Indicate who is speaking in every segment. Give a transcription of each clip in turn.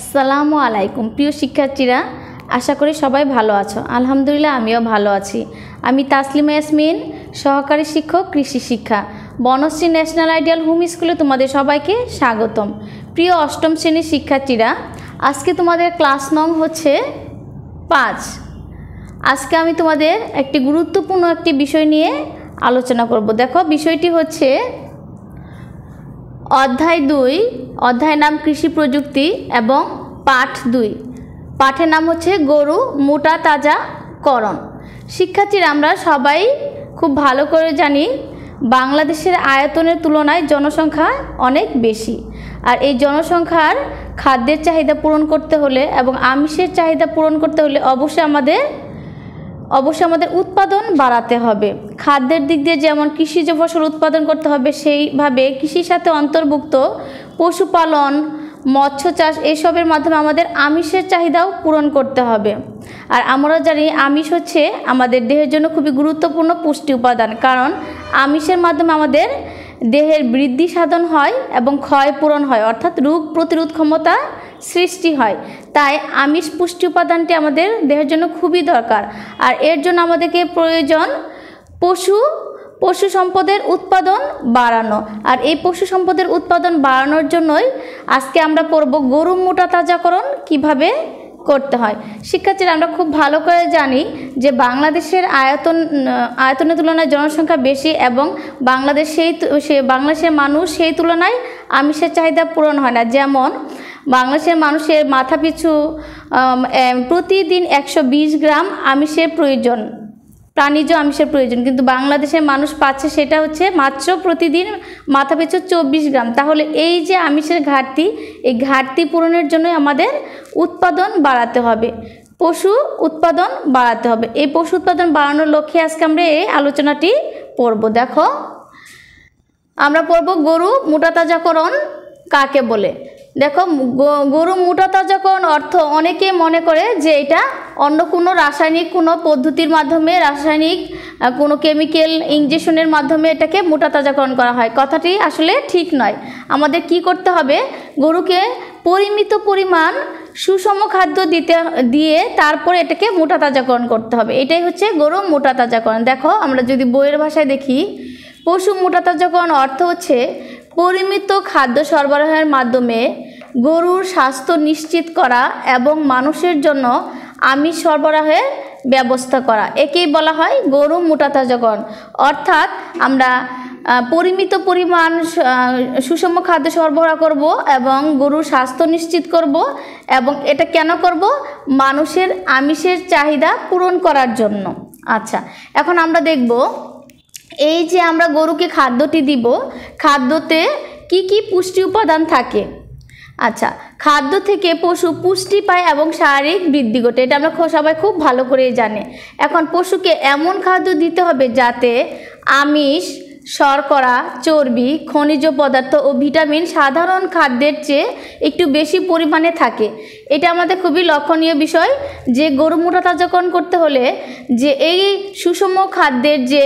Speaker 1: আসসালামু আলাইকুম, প্রিয় শিক্ষার্থীরা, আশা করি সবাই ভালো আছো। আলহামদুলিল্লাহ, আমিও ভালো আছি। আমি তাসলিমা ইয়াসমিন, সহকারী শিক্ষক, কৃষি শিক্ষা, বনশ্রী ন্যাশনাল আইডিয়াল হোম স্কুলে তোমাদের সবাইকে স্বাগতম। প্রিয় অষ্টম শ্রেণির শিক্ষার্থীরা, আজকে তোমাদের ক্লাস নং হচ্ছে পাঁচ। আজকে আমি তোমাদের একটি গুরুত্বপূর্ণ একটি বিষয় নিয়ে আলোচনা করব। দেখো, বিষয়টি হচ্ছে অধ্যায় দুই অধ্যায় নাম কৃষি প্রযুক্তি এবং পাঠ দুই। পাঠের নাম হচ্ছে গরু মোটা তাজা করণ। শিক্ষার্থীরা, আমরা সবাই খুব ভালো করে জানি বাংলাদেশের আয়তনের তুলনায় জনসংখ্যা অনেক বেশি। আর এই জনসংখ্যার খাদ্যের চাহিদা পূরণ করতে হলে এবং আমিষের চাহিদা পূরণ করতে হলে অবশ্যই আমাদের অবশ্যই আমাদের উৎপাদন বাড়াতে হবে। খাদ্যের দিক দিয়ে যেমন কৃষিজ ফসল উৎপাদন করতে হবে, সেইভাবে কৃষির সাথে অন্তর্ভুক্ত পশুপালন, মৎস্য চাষ এসবের মাধ্যমে আমাদের আমিষের চাহিদাও পূরণ করতে হবে। আর আমরা জানি আমিষ হচ্ছে আমাদের দেহের জন্য খুবই গুরুত্বপূর্ণ পুষ্টি উপাদান, কারণ আমিষের মাধ্যমে আমাদের দেহের বৃদ্ধি সাধন হয় এবং ক্ষয় পূরণ হয়, অর্থাৎ রোগ প্রতিরোধ ক্ষমতা সৃষ্টি হয়। তাই আমিষ পুষ্টি উপাদানটি আমাদের দেহের জন্য খুবই দরকার। আর এর জন্য আমাদেরকে প্রয়োজন পশু পশু সম্পদের উৎপাদন বাড়ানো। আর এই পশু সম্পদের উৎপাদন বাড়ানোর জন্যই আজকে আমরা পড়ব গরু মোটা তাজাকরণ কীভাবে করতে হয়। শিক্ষার্থীরা, আমরা খুব ভালো করে জানি যে বাংলাদেশের আয়তন, আয়তনের তুলনায় জনসংখ্যা বেশি এবং বাংলাদেশ সেই বাংলাদেশের মানুষ সেই তুলনায় আমিষের চাহিদা পূরণ হয় না। যেমন বাংলাদেশের মানুষের মাথাপিছু প্রতিদিন একশো বিশ গ্রাম আমিষের প্রয়োজন, প্রাণীজ আমিষের প্রয়োজন। কিন্তু বাংলাদেশের মানুষ পাচ্ছে সেটা হচ্ছে মাত্র প্রতিদিন মাথা পিছু চব্বিশ গ্রাম। তাহলে এই যে আমিষের ঘাটতি, এই ঘাটতি পূরণের জন্য আমাদের উৎপাদন বাড়াতে হবে, পশু উৎপাদন বাড়াতে হবে। এই পশু উৎপাদন বাড়ানোর লক্ষ্যে আজকে আমরা এই আলোচনাটি পড়ব। দেখো, আমরা পড়ব গরু মোটাতাজাকরণ কাকে বলে? দেখো গরু মোটা যখন অর্থ, অনেকে মনে করে যে এটা অন্য কোনো রাসায়নিক, কোনো পদ্ধতির মাধ্যমে, রাসায়নিক কোনো কেমিক্যাল ইঞ্জেকশনের মাধ্যমে এটাকে মোটা তাজাকরণ করা হয়। কথাটি আসলে ঠিক নয়। আমাদের কি করতে হবে? গরুকে পরিমিত পরিমাণ সুষম খাদ্য দিতে, দিয়ে তারপর এটাকে মোটা তাজাকরণ করতে হবে। এটাই হচ্ছে গরু মোটা তাজাকরণ দেখো, আমরা যদি বইয়ের ভাষায় দেখি, পশু মোটা তাজাকরণ অর্থ হচ্ছে পরিমিত খাদ্য সরবরাহের মাধ্যমে গরুর স্বাস্থ্য নিশ্চিত করা এবং মানুষের জন্য আমিষ সরবরাহের ব্যবস্থা করা। একেই বলা হয় গরু মোটাতাজকরণ অর্থাৎ আমরা পরিমিত পরিমাণ সুষম খাদ্য সরবরাহ করব এবং গরুর স্বাস্থ্য নিশ্চিত করব এবং এটা কেন করব? মানুষের আমিষের চাহিদা পূরণ করার জন্য। আচ্ছা এখন আমরা দেখব এই যে আমরা গরুকে খাদ্যটি দিব, খাদ্যতে কি কি পুষ্টি উপাদান থাকে? আচ্ছা খাদ্য থেকে পশু পুষ্টি পায় এবং শারীরিক বৃদ্ধি ঘটে, এটা আমরা সবাই খুব ভালো করে জানে। এখন পশুকে এমন খাদ্য দিতে হবে যাতে আমিষ শর্করা, চর্বি, খনিজ পদার্থ ও ভিটামিন সাধারণ খাদ্যের চেয়ে একটু বেশি পরিমাণে থাকে। এটা আমাদের খুবই লক্ষণীয় বিষয় যে গরু মোটা তাজাকরণ করতে হলে যে এই সুষম খাদ্যের যে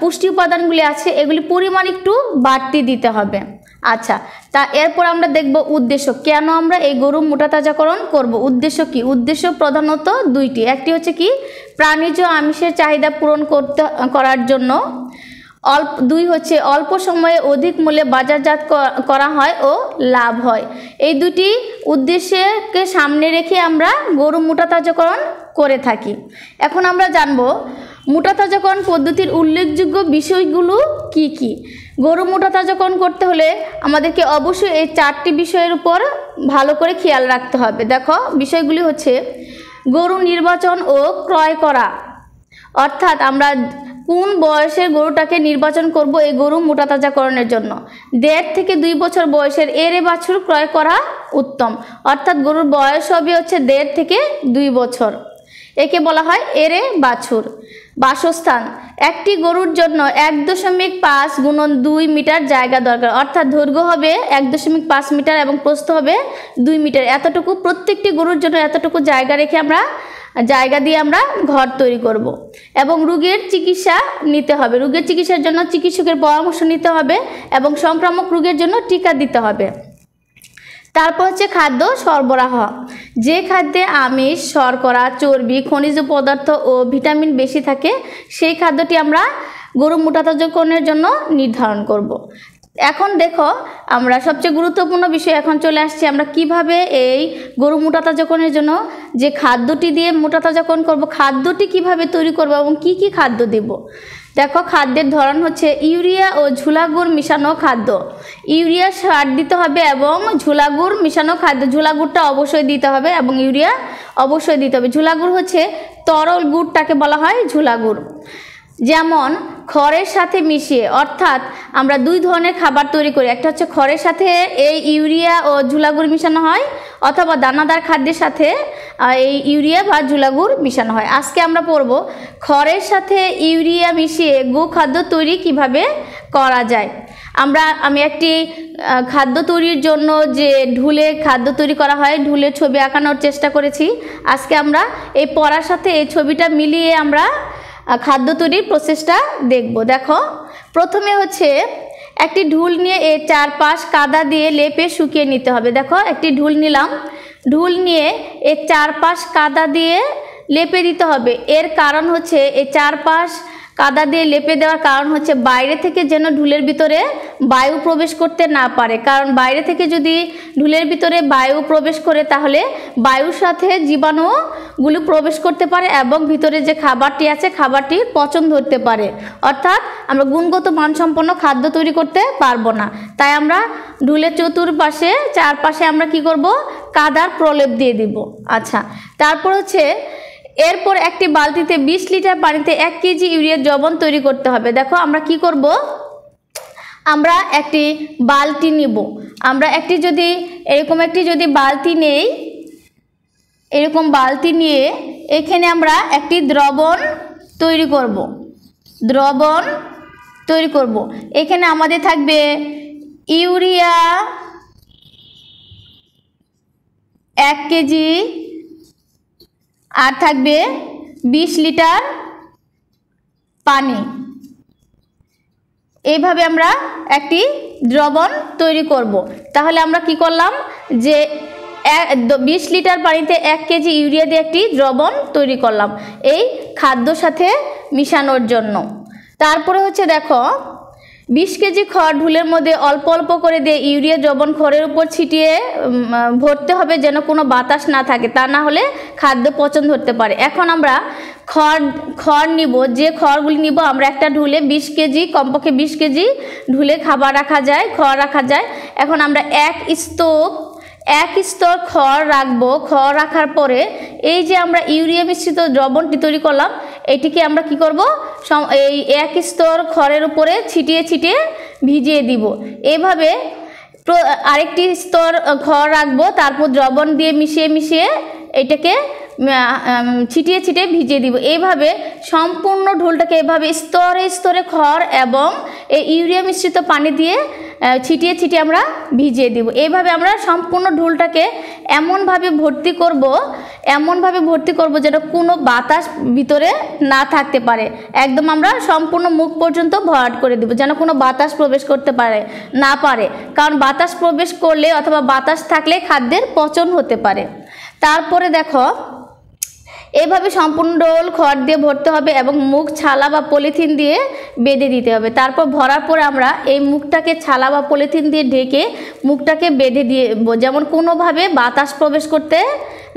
Speaker 1: পুষ্টি উপাদানগুলি আছে, এগুলি পরিমাণ একটু বাড়তি দিতে হবে। আচ্ছা তা এরপর আমরা দেখব উদ্দেশ্য। কেন আমরা এই গরু মোটা তাজাকরণ করব? উদ্দেশ্য কি? উদ্দেশ্য প্রধানত দুইটি। একটি হচ্ছে কি, প্রাণীজ আমিষের চাহিদা পূরণ করতে, করার জন্য অল্প, দুই হচ্ছে অল্প সময়ে অধিক মূল্যে বাজারজাত করা হয় ও লাভ হয়। এই দুটি উদ্দেশ্যকে সামনে রেখে আমরা গরু মোটা তাজাকরণ করে থাকি। এখন আমরা জানব, মোটা তাজাকরণ পদ্ধতির উল্লেখযোগ্য বিষয়গুলো কি কি? গরু মোটা তাজাকরণ করতে হলে আমাদেরকে অবশ্যই এই চারটি বিষয়ের উপর ভালো করে খেয়াল রাখতে হবে। দেখো, বিষয়গুলি হচ্ছে গরু নির্বাচন ও ক্রয় করা। অর্থাৎ আমরা কোন বয়সের গরুটাকে নির্বাচন করব এই গরু মোটা তাজাকরণের জন্য? দেড় থেকে দুই বছর বয়সের এরে বাছুর ক্রয় করা উত্তম। অর্থাৎ গরুর বয়স হবে হচ্ছে দেড় থেকে দুই বছর। একে বলা হয় এরে বাছুর। বাসস্থান। একটি গরুর জন্য এক দশমিক পাঁচ গুণন দুই মিটার জায়গা দরকার। অর্থাৎ দৈর্ঘ্য হবে এক দশমিক পাঁচ মিটার এবং প্রস্থ হবে দুই মিটার। এতটুকু প্রত্যেকটি গরুর জন্য এতটুকু জায়গা রেখে আমরা, জায়গা দিয়ে আমরা ঘর তৈরি করব। এবং রোগের চিকিৎসা নিতে হবে। রোগের চিকিৎসার জন্য চিকিৎসকের পরামর্শ নিতে হবে এবং সংক্রামক রোগের জন্য টিকা দিতে হবে। তারপর হচ্ছে খাদ্য সরবরাহ যে খাদ্যে আমিষ, শর্করা, চর্বি, খনিজ পদার্থ ও ভিটামিন বেশি থাকে, সেই খাদ্যটি আমরা গরু মোটাতাজকরণের জন্য নির্ধারণ করব। এখন দেখো, আমরা সবচেয়ে গুরুত্বপূর্ণ বিষয় এখন চলে আসছি, আমরা কীভাবে এই গরু মোটাতাজাকরণের জন্য যে খাদ্যটি দিয়ে মোটাতাজাকরণ করব, খাদ্যটি কীভাবে তৈরি করব এবং কি কি খাদ্য দেব। দেখো, খাদ্যের ধরন হচ্ছে ইউরিয়া ও ঝুলাগুড় মিশানো খাদ্য। ইউরিয়া সার দিতে হবে এবং ঝুলাগুড় মিশানো খাদ্য, ঝুলাগুড়টা অবশ্যই দিতে হবে এবং ইউরিয়া অবশ্যই দিতে হবে। ঝুলাগুড় হচ্ছে তরল গুড়টাকে বলা হয় ঝুলাগুড়। যেমন খড়ের সাথে মিশিয়ে, অর্থাৎ আমরা দুই ধরনের খাবার তৈরি করি। একটা হচ্ছে খড়ের সাথে এই ইউরিয়া ও ঝুলাগুড় মিশানো হয়, অথবা দানাদার খাদ্যের সাথে এই ইউরিয়া বা ঝুলাগুড় মিশানো হয়। আজকে আমরা পড়ব খড়ের সাথে ইউরিয়া মিশিয়ে গো খাদ্য তৈরি কীভাবে করা যায়। আমরা, আমি একটি খাদ্য তৈরির জন্য যে ঢুলে খাদ্য তৈরি করা হয়, ঢুলে ছবি আঁকানোর চেষ্টা করেছি। আজকে আমরা এই পড়ার সাথে এই ছবিটা মিলিয়ে আমরা খাদ্য তৈরির প্রসেসটা দেখব। দেখো, প্রথমে হচ্ছে একটি ঢুল নিয়ে এর চারপাশ কাদা দিয়ে লেপে শুকিয়ে নিতে হবে। দেখো, একটি ঢুল নিলাম। ঢুল নিয়ে এর চারপাশ কাদা দিয়ে লেপে দিতে হবে। এর কারণ হচ্ছে এই চারপাশ কাদা দিয়ে লেপে দেওয়ার কারণ হচ্ছে বাইরে থেকে যেন ঢুলের ভিতরে বায়ু প্রবেশ করতে না পারে। কারণ বাইরে থেকে যদি ঢুলের ভিতরে বায়ু প্রবেশ করে, তাহলে বায়ুর সাথে জীবাণুগুলো প্রবেশ করতে পারে এবং ভিতরে যে খাবারটি আছে খাবারটি পচন ধরতে পারে। অর্থাৎ আমরা গুণগত মানসম্পন্ন খাদ্য তৈরি করতে পারব না। তাই আমরা ঢুলের চতুর্পাশে, চারপাশে আমরা কি করব? কাদার প্রলেপ দিয়ে দিব। আচ্ছা তারপর হচ্ছে এরপর একটি বালতিতে ২০ লিটার পানিতে এক কেজি ইউরিয়ার জবন তৈরি করতে হবে। দেখো, আমরা কি করব? আমরা একটি বালতি নিব। আমরা একটি যদি, এরকম একটি যদি বালতি নেই, এরকম বালতি নিয়ে এখানে আমরা একটি দ্রবণ তৈরি করব। দ্রবণ তৈরি করব। এখানে আমাদের থাকবে ইউরিয়া এক কেজি আর থাকবে বিশ লিটার পানি। এইভাবে আমরা একটি দ্রবণ তৈরি করব। তাহলে আমরা কি করলাম যে বিশ লিটার পানিতে এক কেজি ইউরিয়া দিয়ে একটি দ্রবণ তৈরি করলাম। এই খাদ্য সাথে মিশানোর জন্য। তারপরে হচ্ছে দেখো বিশ কেজি খড় ঢুলের মধ্যে অল্প অল্প করে দিয়ে ইউরিয়া দ্রবণ খড়ের উপর ছিটিয়ে ভরতে হবে যেন কোনো বাতাস না থাকে। তা না হলে খাদ্য পচন ধরতে পারে। এখন আমরা খড় খড় নিব। যে খড়গুলি নিব, আমরা একটা ঢুলে বিশ কেজি, কমপক্ষে বিশ কেজি ঢুলে খাবার রাখা যায়, খড় রাখা যায়। এখন আমরা এক স্তূপ, এক স্তর খড় রাখব। খড় রাখার পরে এই যে আমরা ইউরিয়া মিশ্রিত দ্রবণটি তৈরি করলাম, এটিকে আমরা কি করব? এই এক স্তর খড়ের উপরে ছিটিয়ে ছিটিয়ে ভিজিয়ে দিব। এভাবে আরেকটি স্তর খড় রাখব, তারপর দ্রবণ দিয়ে মিশিয়ে মিশিয়ে এটাকে ছিটিয়ে ছিটিয়ে ভিজিয়ে দিব। এইভাবে সম্পূর্ণ ঢোলটাকে এভাবে স্তরে স্তরে খড় এবং এই ইউরিয়া মিশ্রিত পানি দিয়ে ছিটিয়ে ছিটিয়ে আমরা ভিজিয়ে দিব। এইভাবে আমরা সম্পূর্ণ ঢোলটাকে এমনভাবে ভর্তি করব এমনভাবে ভর্তি করব যেন কোনো বাতাস ভিতরে না থাকতে পারে। একদম আমরা সম্পূর্ণ মুখ পর্যন্ত ভরাট করে দেব যেন কোনো বাতাস প্রবেশ করতে পারে, না পারে। কারণ বাতাস প্রবেশ করলে অথবা বাতাস থাকলে খাদ্যের পচন হতে পারে। তারপরে দেখো, এভাবে সম্পূর্ণ ডোল খড় দিয়ে ভরতে হবে এবং মুখ ছালা বা পলিথিন দিয়ে বেঁধে দিতে হবে। তারপর ভরার পরে আমরা এই মুখটাকে ছালা বা পলিথিন দিয়ে ঢেকে মুখটাকে বেঁধে দিয়ে যেমন কোনোভাবে বাতাস প্রবেশ করতে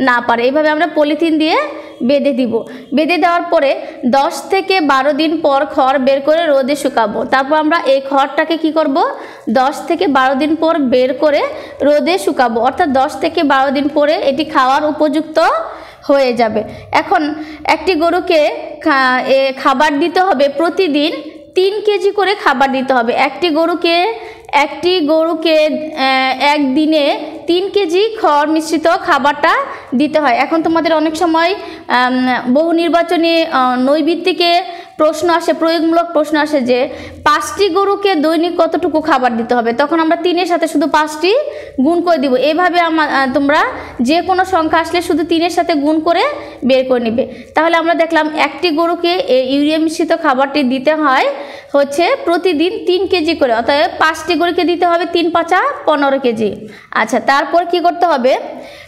Speaker 1: না পারে। এইভাবে আমরা পলিথিন দিয়ে বেঁধে দিব। বেঁধে দেওয়ার পরে দশ থেকে বারো দিন পর খড় বের করে রোদে শুকাবো। তারপর আমরা এই খড়টাকে কি করব? দশ থেকে বারো দিন পর বের করে রোদে শুকাবো। অর্থাৎ দশ থেকে বারো দিন পরে এটি খাওয়ার উপযুক্ত হয়ে যাবে। এখন একটি গরুকে খাবার দিতে হবে প্রতিদিন তিন কেজি করে খাবার দিতে হবে। একটি গরুকে একটি গরুকে একদিনে তিন কেজি খড় মিশ্রিত খাবারটা দিতে হয়। এখন তোমাদের অনেক সময় বহু নির্বাচনী নৈবিত্তিকে প্রশ্ন আসে, প্রয়োগমূলক প্রশ্ন আসে যে পাঁচটি গরুকে দৈনিক কতটুকু খাবার দিতে হবে? তখন আমরা তিনের সাথে শুধু পাঁচটি গুণ করে দিব। এভাবে আমার তোমরা যে কোনো সংখ্যা আসলে শুধু তিনের সাথে গুণ করে বের করে নিবে। তাহলে আমরা দেখলাম একটি গরুকে ইউরিয়া মিশ্রিত খাবারটি দিতে হয় হচ্ছে প্রতিদিন তিন কেজি করে অর্থাৎ পাঁচটি গরুকে দিতে হবে তিন পাঁচা পনেরো কেজি। আচ্ছা তারপর কি করতে হবে?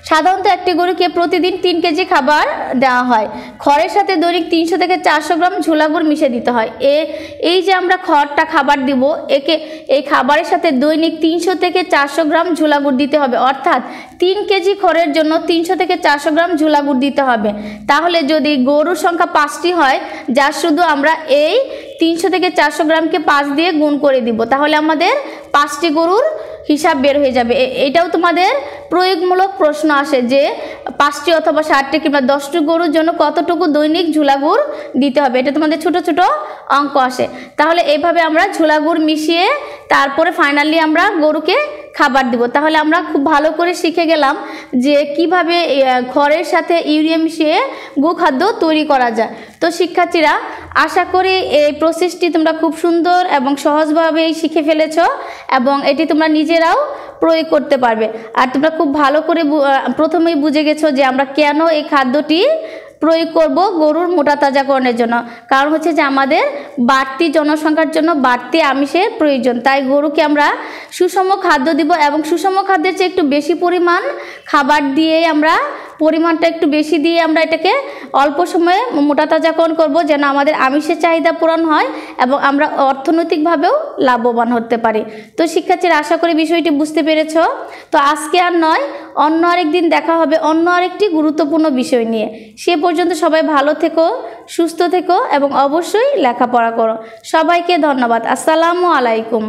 Speaker 1: সাধারণত একটি গরুকে প্রতিদিন তিন কেজি খাবার দেওয়া হয়। খড়ের সাথে দৈনিক তিনশো থেকে চারশো গ্রাম ঝোলা গুড় মিশে দিতে হয়। এ, এই যে আমরা খড়টা খাবার দিব, একে, এই খাবারের সাথে দৈনিক তিনশো থেকে চারশো গ্রাম ঝোলা গুড় দিতে হবে। অর্থাৎ তিন কেজি খড়ের জন্য তিনশো থেকে চারশো গ্রাম ঝোলা গুড় দিতে হবে। তাহলে যদি গরুর সংখ্যা পাঁচটি হয়, যা শুধু আমরা এই তিনশো থেকে চারশো গ্রামকে পাঁচ দিয়ে গুণ করে দিব। তাহলে আমাদের পাঁচটি গরুর হিসাব বের হয়ে যাবে। এটাও তোমাদের প্রয়োগমূলক প্রশ্ন আসে যে পাঁচটি অথবা ষাটটি কিংবা দশটি গরুর জন্য কতটুকু দৈনিক ঝুলাগুড় দিতে হবে। এটা তোমাদের ছোট ছোট অঙ্ক আসে। তাহলে এইভাবে আমরা ঝুলাগুড় মিশিয়ে তারপরে ফাইনালি আমরা গরুকে খাবার দিব। তাহলে আমরা খুব ভালো করে শিখে গেলাম যে কীভাবে ঘরের সাথে ইউরিয়া মিশিয়ে গোখাদ্য তৈরি করা যায়। তো শিক্ষার্থীরা, আশা করি এই প্রসেসটি তোমরা খুব সুন্দর এবং সহজভাবেই শিখে ফেলেছ এবং এটি তোমরা নিজেরাও প্রয়োগ করতে পারবে। আর তোমরা খুব ভালো করে প্রথমেই বুঝে গেছো যে আমরা কেন এই খাদ্যটি প্রয়োগ করব গরুর মোটা তাজাকরণের জন্য। কারণ হচ্ছে যে আমাদের বাড়তি জনসংখ্যার জন্য বাড়তি আমিষের প্রয়োজন। তাই গরুকে আমরা সুষম খাদ্য দিব এবং সুষম খাদ্যের চেয়ে একটু বেশি পরিমাণ খাবার দিয়ে আমরা পরিমাণটা একটু বেশি দিয়ে আমরা এটাকে অল্প সময়ে মোটা তাজাকরণ করব যেন আমাদের আমিষের চাহিদা পূরণ হয় এবং আমরা অর্থনৈতিকভাবেও লাভবান হতে পারি। তো শিক্ষার্থীরা, আশা করি বিষয়টি বুঝতে পেরেছ। তো আজকে আর নয়, অন্য আরেকদিন দেখা হবে অন্য আরেকটি গুরুত্বপূর্ণ বিষয় নিয়ে। সে পর্যন্ত সবাই ভালো থেকো সুস্থ থেকো এবং অবশ্যই লেখাপড়া করো। সবাইকে ধন্যবাদ। আসসালামু আলাইকুম।